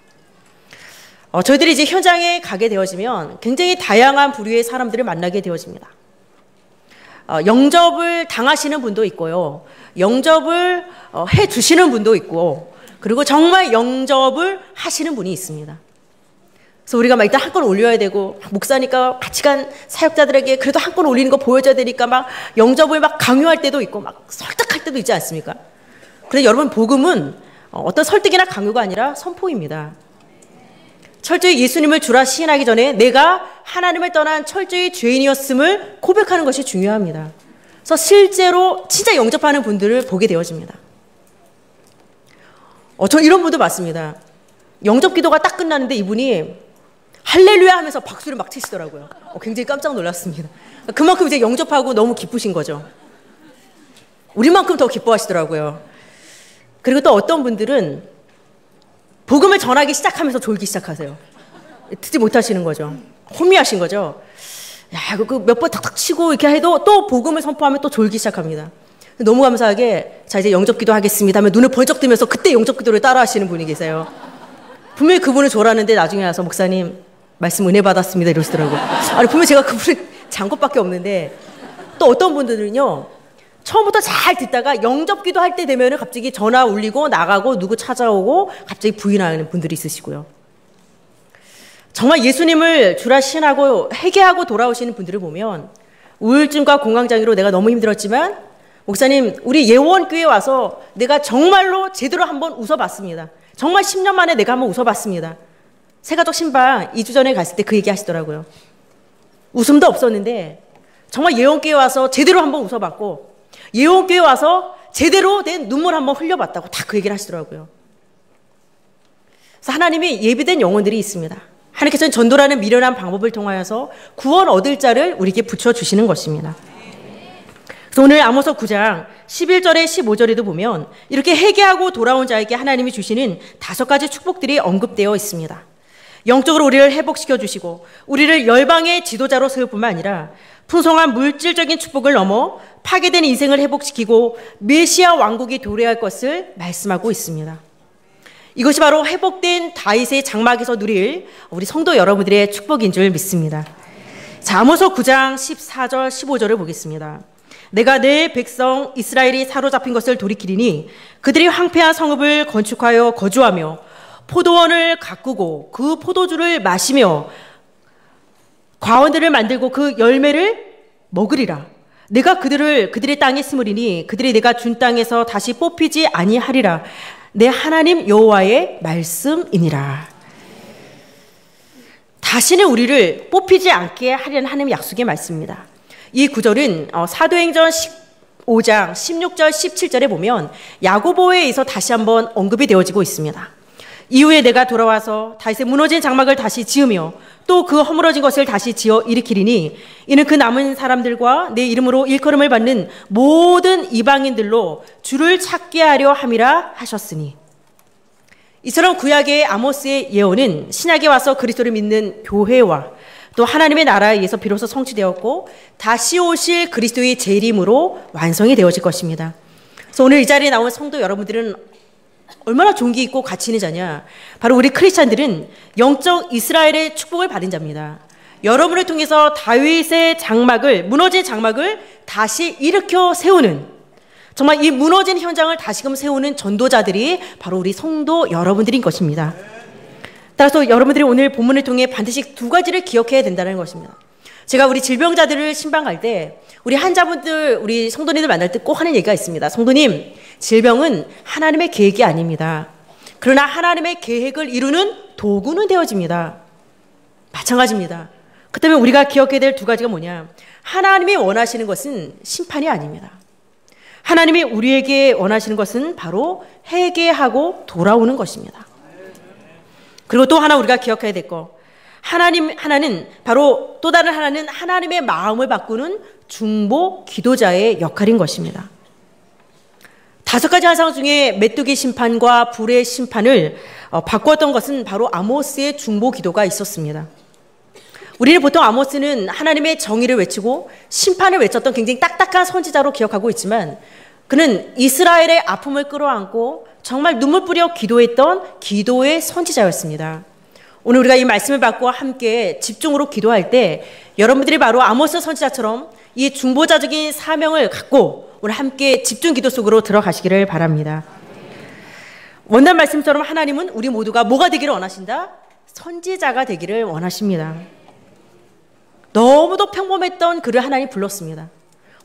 어, 저희들이 이제 현장에 가게 되어지면 굉장히 다양한 부류의 사람들을 만나게 되어집니다. 어, 영접을 당하시는 분도 있고요. 영접을 어, 해 주시는 분도 있고, 그리고 정말 영접을 하시는 분이 있습니다. 그래서 우리가 막 일단 한 건 올려야 되고 목사니까 같이 간 사역자들에게 그래도 한 건 올리는 거 보여줘야 되니까 막 영접을 막 강요할 때도 있고 막 설득할 때도 있지 않습니까? 그런데 여러분 복음은 어떤 설득이나 강요가 아니라 선포입니다. 철저히 예수님을 주라 시인하기 전에 내가 하나님을 떠난 철저히 죄인이었음을 고백하는 것이 중요합니다. 그래서 실제로 진짜 영접하는 분들을 보게 되어집니다. 어, 저 이런 분도 봤습니다. 영접 기도가 딱 끝났는데 이분이 할렐루야 하면서 박수를 막 치시더라고요. 어, 굉장히 깜짝 놀랐습니다. 그만큼 이제 영접하고 너무 기쁘신 거죠. 우리만큼 더 기뻐하시더라고요. 그리고 또 어떤 분들은 복음을 전하기 시작하면서 졸기 시작하세요. 듣지 못하시는 거죠. 혼미하신 거죠. 야, 그 몇 번 탁탁 치고 이렇게 해도 또 복음을 선포하면 또 졸기 시작합니다. 너무 감사하게 자 이제 영접 기도 하겠습니다 하면 눈을 번쩍 뜨면서 그때 영접 기도를 따라 하시는 분이 계세요. 분명히 그분을 졸았는데 나중에 와서 목사님 말씀 은혜 받았습니다 이러시더라고요. 아니 분명히 제가 그분을 <laughs> 잔것밖에 없는데 또 어떤 분들은요 처음부터 잘 듣다가 영접기도 할 때 되면은 갑자기 전화 울리고 나가고 누구 찾아오고 갑자기 부인하는 분들이 있으시고요. 정말 예수님을 주라 신하고 회개하고 돌아오시는 분들을 보면 우울증과 공황장애로 내가 너무 힘들었지만 목사님 우리 예원교회 와서 내가 정말로 제대로 한번 웃어봤습니다. 정말 10년 만에 내가 한번 웃어봤습니다. 새가족 신방 2주 전에 갔을 때 그 얘기 하시더라고요. 웃음도 없었는데 정말 예원교회 와서 제대로 한번 웃어봤고 예원교회 와서 제대로 된 눈물 한번 흘려봤다고 다 그 얘기를 하시더라고요. 그래서 하나님이 예비된 영혼들이 있습니다. 하나님께서는 전도라는 미련한 방법을 통하여서 구원 얻을 자를 우리에게 붙여주시는 것입니다. 오늘 아모서 9장 11절에 15절에도 보면 이렇게 회개하고 돌아온 자에게 하나님이 주시는 다섯 가지 축복들이 언급되어 있습니다. 영적으로 우리를 회복시켜 주시고 우리를 열방의 지도자로 세울 뿐만 아니라 풍성한 물질적인 축복을 넘어 파괴된 인생을 회복시키고 메시아 왕국이 도래할 것을 말씀하고 있습니다. 이것이 바로 회복된 다윗의 장막에서 누릴 우리 성도 여러분들의 축복인 줄 믿습니다. 자, 아모서 9장 14절 15절을 보겠습니다. 내가 내 백성 이스라엘이 사로잡힌 것을 돌이키리니 그들이 황폐한 성읍을 건축하여 거주하며 포도원을 가꾸고 그 포도주를 마시며 과원들을 만들고 그 열매를 먹으리라. 내가 그들을 그들의 땅에 심으리니 그들이 내가 준 땅에서 다시 뽑히지 아니하리라. 내 하나님 여호와의 말씀이니라. 다시는 우리를 뽑히지 않게 하려는 하나님의 약속의 말씀입니다. 이 구절은 어, 사도행전 15장 16절 17절에 보면 야고보에서 다시 한번 언급이 되어지고 있습니다. 이후에 내가 돌아와서 다윗의 무너진 장막을 다시 지으며 또 그 허물어진 것을 다시 지어 일으키리니 이는 그 남은 사람들과 내 이름으로 일컬음을 받는 모든 이방인들로 주를 찾게 하려 함이라 하셨으니 이처럼 구약의 아모스의 예언은 신약에 와서 그리스도를 믿는 교회와 또 하나님의 나라에 의해서 비로소 성취되었고 다시 오실 그리스도의 재림으로 완성이 되어질 것입니다. 그래서 오늘 이 자리에 나온 성도 여러분들은 얼마나 종기 있고 가치 있는 자냐? 바로 우리 크리스찬들은 영적 이스라엘의 축복을 받은 자입니다. 여러분을 통해서 다윗의 장막을 무너진 장막을 다시 일으켜 세우는 정말 이 무너진 현장을 다시금 세우는 전도자들이 바로 우리 성도 여러분들인 것입니다. 따라서 여러분들이 오늘 본문을 통해 반드시 두 가지를 기억해야 된다는 것입니다. 제가 우리 질병자들을 신방 갈 때 우리 환자분들 우리 성도님들 만날 때 꼭 하는 얘기가 있습니다. 성도님, 질병은 하나님의 계획이 아닙니다. 그러나 하나님의 계획을 이루는 도구는 되어집니다. 마찬가지입니다. 그 때문에 우리가 기억해야 될 두 가지가 뭐냐? 하나님이 원하시는 것은 심판이 아닙니다. 하나님이 우리에게 원하시는 것은 바로 회개하고 돌아오는 것입니다. 그리고 또 하나 우리가 기억해야 될 거. 하나님 하나는 바로 또 다른 하나는 하나님의 마음을 바꾸는 중보 기도자의 역할인 것입니다. 다섯 가지 하상 중에 메뚜기 심판과 불의 심판을 어, 바꾸었던 것은 바로 아모스의 중보 기도가 있었습니다. 우리는 보통 아모스는 하나님의 정의를 외치고 심판을 외쳤던 굉장히 딱딱한 선지자로 기억하고 있지만 그는 이스라엘의 아픔을 끌어안고 정말 눈물 뿌려 기도했던 기도의 선지자였습니다. 오늘 우리가 이 말씀을 받고 함께 집중으로 기도할 때 여러분들이 바로 아모스 선지자처럼 이 중보자적인 사명을 갖고 오늘 함께 집중 기도 속으로 들어가시기를 바랍니다. 원단 말씀처럼 하나님은 우리 모두가 뭐가 되기를 원하신다? 선지자가 되기를 원하십니다. 너무도 평범했던 그를 하나님 불렀습니다.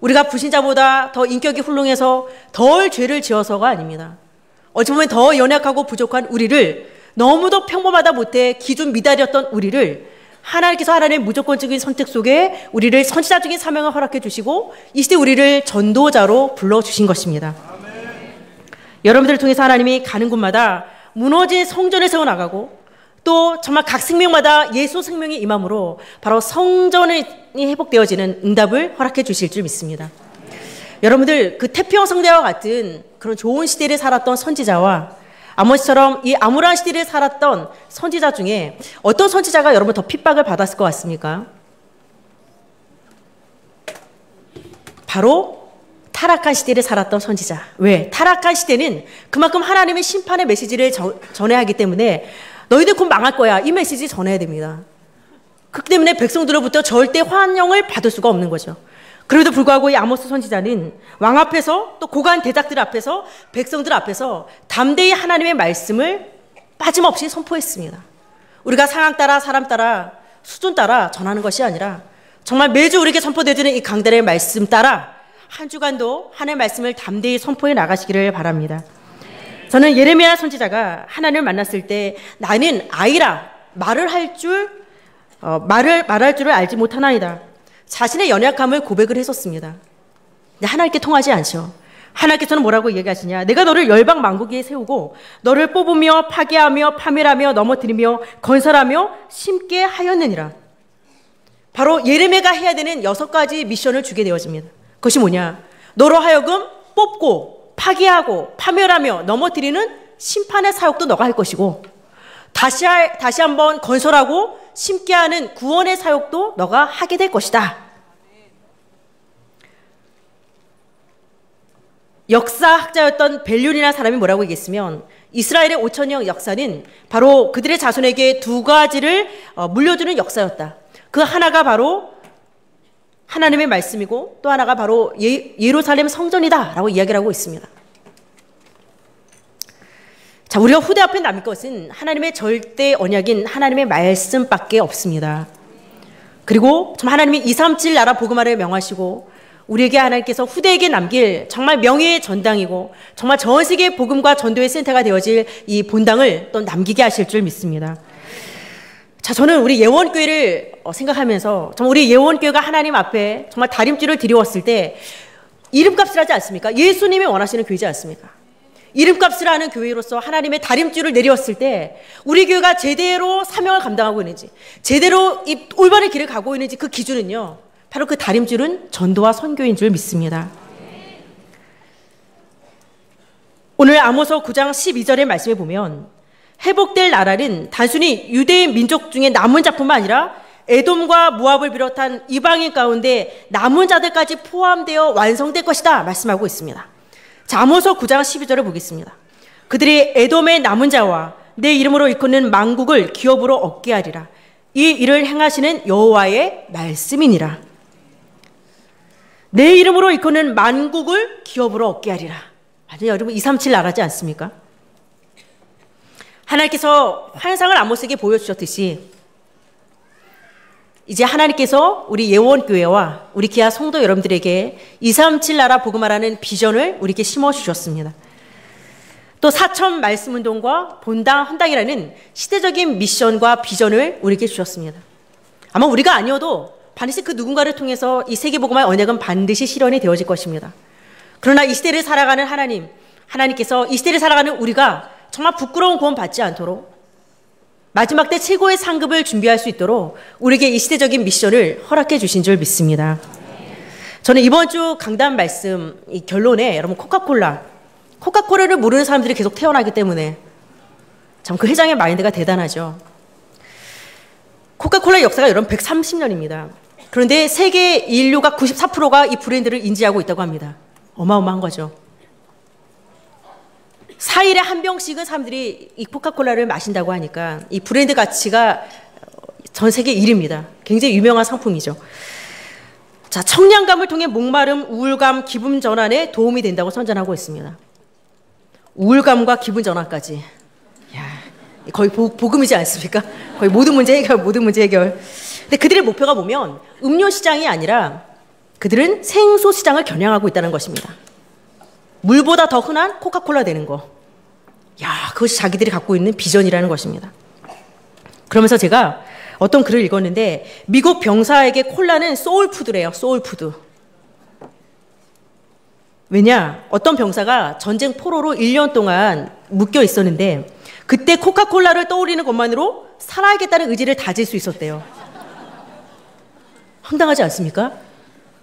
우리가 부신자보다 더 인격이 훌륭해서 덜 죄를 지어서가 아닙니다. 어찌 보면 더 연약하고 부족한 우리를 너무도 평범하다 못해 기준 미달이었던 우리를 하나님께서 하나님의 무조건적인 선택 속에 우리를 선지자적인 사명을 허락해 주시고 이 시대 우리를 전도자로 불러 주신 것입니다. 여러분들을 통해서 하나님이 가는 곳마다 무너진 성전을 세워 나가고 또 정말 각 생명마다 예수 생명이 임함으로 바로 성전이 회복되어지는 응답을 허락해 주실 줄 믿습니다. 여러분들 그 태평 성대와 같은 그런 좋은 시대를 살았던 선지자와 아모스처럼 이 암울한 시대를 살았던 선지자 중에 어떤 선지자가 여러분 더 핍박을 받았을 것 같습니까? 바로 타락한 시대를 살았던 선지자. 왜? 타락한 시대는 그만큼 하나님의 심판의 메시지를 저, 전해야 하기 때문에 너희들 곧 망할 거야. 이 메시지 전해야 됩니다. 그렇기 때문에 백성들로부터 절대 환영을 받을 수가 없는 거죠. 그래도 불구하고 이 아모스 선지자는 왕 앞에서 또 고관 대작들 앞에서 백성들 앞에서 담대히 하나님의 말씀을 빠짐없이 선포했습니다. 우리가 상황 따라 사람 따라 수준 따라 전하는 것이 아니라 정말 매주 우리에게 선포되어지는 이 강단의 말씀 따라 한 주간도 하나님의 말씀을 담대히 선포해 나가시기를 바랍니다. 저는 예레미야 선지자가 하나님을 만났을 때 나는 아이라 말을 할 줄, 어, 말을, 말할 줄을 알지 못하나이다. 자신의 연약함을 고백을 했었습니다. 하나님께 통하지 않죠. 하나님께서는 뭐라고 얘기하시냐? 내가 너를 열방 만국에 세우고 너를 뽑으며 파괴하며 파멸하며 넘어뜨리며 건설하며 심게 하였느니라. 바로 예레미야가 해야 되는 여섯 가지 미션을 주게 되어집니다. 그것이 뭐냐? 너로 하여금 뽑고 파괴하고 파멸하며 넘어뜨리는 심판의 사역도 너가 할 것이고 다시 할, 다시 한번 건설하고 심게 하는 구원의 사역도 너가 하게 될 것이다. 역사학자였던 벨륜이나 사람이 뭐라고 얘기했으면 이스라엘의 5천년 역사는 바로 그들의 자손에게 두 가지를 어, 물려주는 역사였다. 그 하나가 바로 하나님의 말씀이고 또 하나가 바로 예, 예루살렘 성전이다라고 이야기를 하고 있습니다. 자, 우리가 후대 앞에 남을 것은 하나님의 절대 언약인 하나님의 말씀밖에 없습니다. 그리고 정 하나님이 237 나라 복음화를 명하시고 우리에게 하나님께서 후대에게 남길 정말 명예의 전당이고 정말 전 세계 복음과 전도의 센터가 되어질 이 본당을 또 남기게 하실 줄 믿습니다. 자, 저는 우리 예원교회를 어, 생각하면서 정말 우리 예원교회가 하나님 앞에 정말 다림줄을 드리웠을 때 이름값을 하지 않습니까? 예수님이 원하시는 교회지 않습니까? 이름값을 하는 교회로서 하나님의 다림줄을 내렸을 때 우리 교회가 제대로 사명을 감당하고 있는지 제대로 이 올바른 길을 가고 있는지 그 기준은요. 바로 그 다림줄은 전도와 선교인 줄 믿습니다. 오늘 아모서 9장 12절의 말씀에 보면 회복될 나라는 단순히 유대인 민족 중에 남은 자뿐만 아니라 에돔과 모압을 비롯한 이방인 가운데 남은 자들까지 포함되어 완성될 것이다 말씀하고 있습니다. 자, 아모서 9장 12절을 보겠습니다. 그들이 에돔의 남은 자와 내 이름으로 일컫는 망국을 기업으로 얻게 하리라. 이 일을 행하시는 여호와의 말씀이니라. 내 이름으로 일컫는 만국을 기업으로 얻게 하리라. 아니 여러분 237 나가지 않습니까? 하나님께서 환상을 아모스에게 보여주셨듯이 이제 하나님께서 우리 예원교회와 우리 기아 성도 여러분들에게 237 나라 복음화라는 비전을 우리에게 심어주셨습니다. 또 사천 말씀 운동과 본당 헌당이라는 시대적인 미션과 비전을 우리에게 주셨습니다. 아마 우리가 아니어도 반드시 그 누군가를 통해서 이 세계 복음화의 언약은 반드시 실현이 되어질 것입니다. 그러나 이 시대를 살아가는 하나님, 하나님께서 이 시대를 살아가는 우리가 정말 부끄러운 구원 받지 않도록 마지막 때 최고의 상급을 준비할 수 있도록 우리에게 이 시대적인 미션을 허락해 주신 줄 믿습니다. 저는 이번 주 강단 말씀 이 결론에 여러분 코카콜라 코카콜라를 모르는 사람들이 계속 태어나기 때문에 참 그 회장의 마인드가 대단하죠. 코카콜라 역사가 여러분 130년입니다. 그런데 세계 인류가 94%가 이 브랜드를 인지하고 있다고 합니다. 어마어마한 거죠. 4일에 한 병씩은 사람들이 이 코카콜라를 마신다고 하니까 이 브랜드 가치가 전 세계 1위입니다. 굉장히 유명한 상품이죠. 자, 청량감을 통해 목마름, 우울감, 기분 전환에 도움이 된다고 선전하고 있습니다. 우울감과 기분 전환까지. 야, 거의 보, 복음이지 않습니까? 거의 모든 문제 해결, 모든 문제 해결. 근데 그들의 목표가 보면 음료 시장이 아니라 그들은 생수 시장을 겨냥하고 있다는 것입니다. 물보다 더 흔한 코카콜라 되는 거. 야, 그것이 자기들이 갖고 있는 비전이라는 것입니다. 그러면서 제가 어떤 글을 읽었는데 미국 병사에게 콜라는 soul food래요. soul food. 왜냐? 어떤 병사가 전쟁 포로로 1년 동안 묶여 있었는데 그때 코카콜라를 떠올리는 것만으로 살아야겠다는 의지를 다질 수 있었대요. 황당하지 않습니까?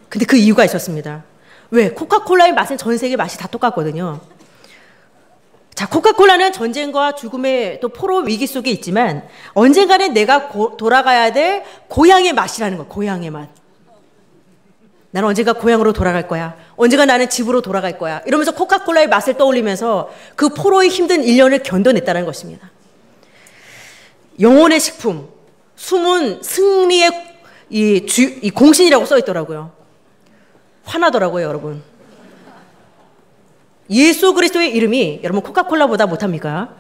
근데 그 이유가 있었습니다. 왜? 코카콜라의 맛은 전 세계 맛이 다 똑같거든요. 자, 코카콜라는 전쟁과 죽음의 또 포로 위기 속에 있지만 언젠가는 내가 고, 돌아가야 될 고향의 맛이라는 거, 고향의 맛. 나는 언젠가 고향으로 돌아갈 거야. 언젠가 나는 집으로 돌아갈 거야. 이러면서 코카콜라의 맛을 떠올리면서 그 포로의 힘든 1년을 견뎌냈다는 것입니다. 영혼의 식품, 숨은 승리의 이, 주, 이 공신이라고 써 있더라고요. 화나더라고요, 여러분. 예수 그리스도의 이름이 여러분 코카콜라보다 못합니까?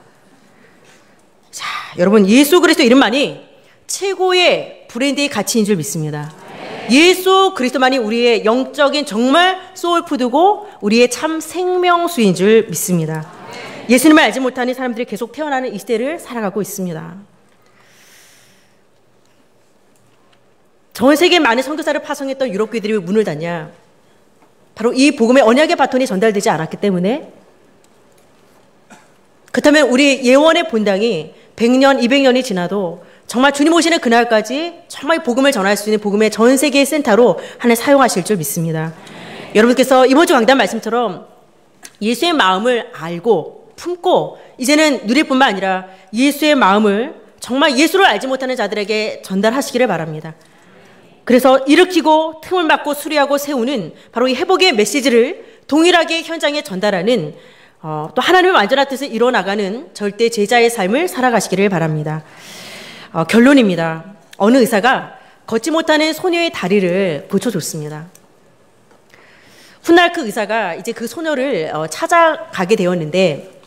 자, 여러분 예수 그리스도 이름만이 최고의 브랜드의 가치인 줄 믿습니다. 예수 그리스도만이 우리의 영적인 정말 소울푸드고 우리의 참 생명수인 줄 믿습니다. 예수님을 알지 못하는 사람들이 계속 태어나는 이 시대를 살아가고 있습니다. 전 세계 많은 선교사를 파송했던 유럽 교회들이 왜 문을 닫냐? 바로 이 복음의 언약의 바톤이 전달되지 않았기 때문에 그렇다면 우리 예원의 본당이 100년, 200년이 지나도 정말 주님 오시는 그날까지 정말 복음을 전할 수 있는 복음의 전 세계 센터로 하나 사용하실 줄 믿습니다. 여러분께서 이번 주 강단 말씀처럼 예수의 마음을 알고 품고 이제는 누릴 뿐만 아니라 예수의 마음을 정말 예수를 알지 못하는 자들에게 전달하시기를 바랍니다. 그래서 일으키고 틈을 막고 수리하고 세우는 바로 이 회복의 메시지를 동일하게 현장에 전달하는 어, 또 하나님의 완전한 뜻을 이뤄나가는 절대 제자의 삶을 살아가시기를 바랍니다. 어, 결론입니다. 어느 의사가 걷지 못하는 소녀의 다리를 고쳐줬습니다. 훗날 그 의사가 이제 그 소녀를 어, 찾아가게 되었는데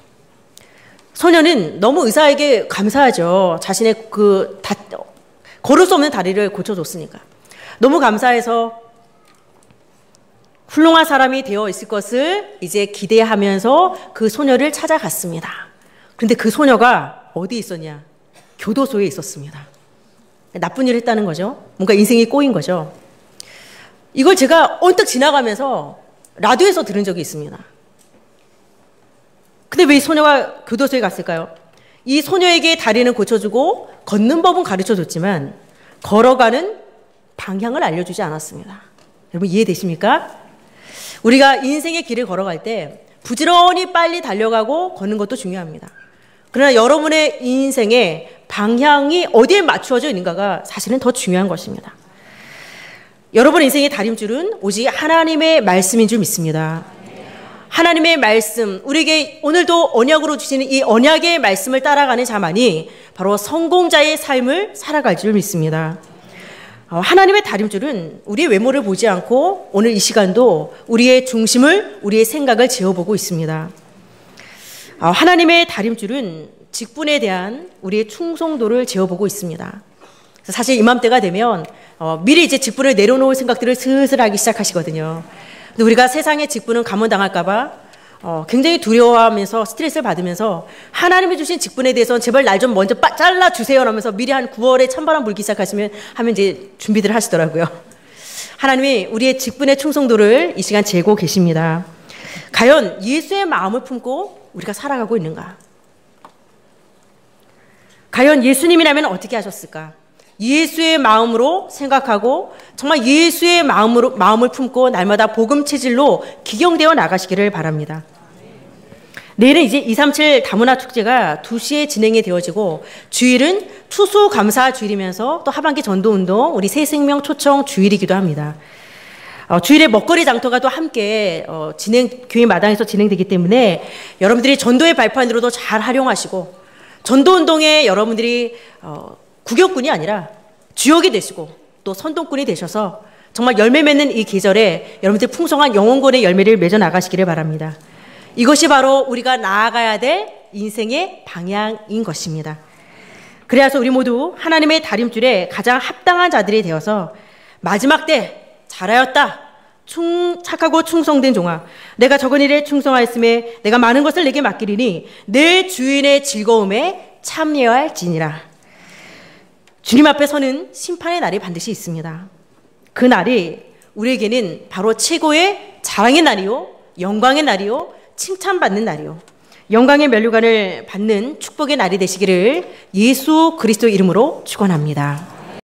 소녀는 너무 의사에게 감사하죠. 자신의 그 다, 걸을 수 없는 다리를 고쳐줬으니까. 너무 감사해서 훌륭한 사람이 되어 있을 것을 이제 기대하면서 그 소녀를 찾아갔습니다. 그런데 그 소녀가 어디 있었냐? 교도소에 있었습니다. 나쁜 일을 했다는 거죠. 뭔가 인생이 꼬인 거죠. 이걸 제가 언뜻 지나가면서 라디오에서 들은 적이 있습니다. 근데 왜 이 소녀가 교도소에 갔을까요? 이 소녀에게 다리는 고쳐주고 걷는 법은 가르쳐 줬지만 걸어가는 방향을 알려주지 않았습니다. 여러분 이해되십니까? 우리가 인생의 길을 걸어갈 때 부지런히 빨리 달려가고 걷는 것도 중요합니다. 그러나 여러분의 인생의 방향이 어디에 맞추어져 있는가가 사실은 더 중요한 것입니다. 여러분 인생의 다림줄은 오직 하나님의 말씀인 줄 믿습니다. 하나님의 말씀, 우리에게 오늘도 언약으로 주시는 이 언약의 말씀을 따라가는 자만이 바로 성공자의 삶을 살아갈 줄 믿습니다. 어, 하나님의 다림줄은 우리의 외모를 보지 않고 오늘 이 시간도 우리의 중심을, 우리의 생각을 재어보고 있습니다. 어, 하나님의 다림줄은 직분에 대한 우리의 충성도를 재어보고 있습니다. 사실 이맘때가 되면 어, 미리 이제 직분을 내려놓을 생각들을 슬슬 하기 시작하시거든요. 우리가 세상의 직분은 감원당할까봐 어, 굉장히 두려워하면서 스트레스를 받으면서 하나님이 주신 직분에 대해서는 제발 날 좀 먼저 빠, 잘라 주세요 하면서 미리 한 9월에 찬바람 불기 시작하시면 하면 이제 준비들을 하시더라고요. 하나님이 우리의 직분의 충성도를 이 시간 재고 계십니다. 과연 예수의 마음을 품고 우리가 살아가고 있는가? 과연 예수님이라면 어떻게 하셨을까? 예수의 마음으로 생각하고 정말 예수의 마음으로 마음을 품고 날마다 복음 체질로 기경되어 나가시기를 바랍니다. 내일은 이제 237 다문화 축제가 2시에 진행이 되어지고 주일은 추수 감사 주일이면서 또 하반기 전도 운동 우리 새 생명 초청 주일이기도 합니다. 어, 주일에 먹거리 장터가 또 함께 어, 진행 교회 마당에서 진행되기 때문에 여러분들이 전도의 발판으로도 잘 활용하시고 전도 운동에 여러분들이 어, 구격꾼이 아니라 주역이 되시고 또 선동꾼이 되셔서 정말 열매 맺는 이 계절에 여러분들 풍성한 영혼권의 열매를 맺어 나가시기를 바랍니다. 이것이 바로 우리가 나아가야 될 인생의 방향인 것입니다. 그래서 우리 모두 하나님의 다림줄에 가장 합당한 자들이 되어서 마지막 때 잘하였다. 충, 착하고 충성된 종아. 내가 적은 일에 충성하였음에 내가 많은 것을 내게 맡기리니 내 주인의 즐거움에 참여할지니라. 주님 앞에 서는 심판의 날이 반드시 있습니다. 그 날이 우리에게는 바로 최고의 자랑의 날이요, 영광의 날이요, 칭찬받는 날이요. 영광의 면류관을 받는 축복의 날이 되시기를 예수 그리스도 이름으로 축원합니다.